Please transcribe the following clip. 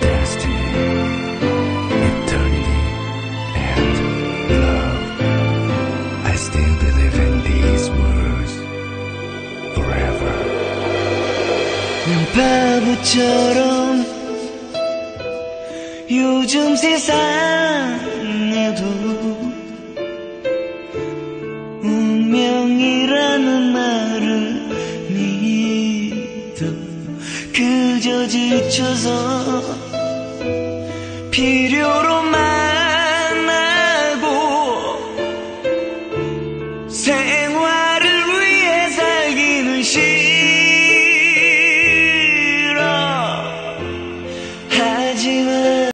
Destiny. Eternity. And love. I still believe in these words. Forever. 난 바보처럼 요즘 세상에도 운명이라는 말을 믿어 그저 지쳐서 필요로 만나고 생활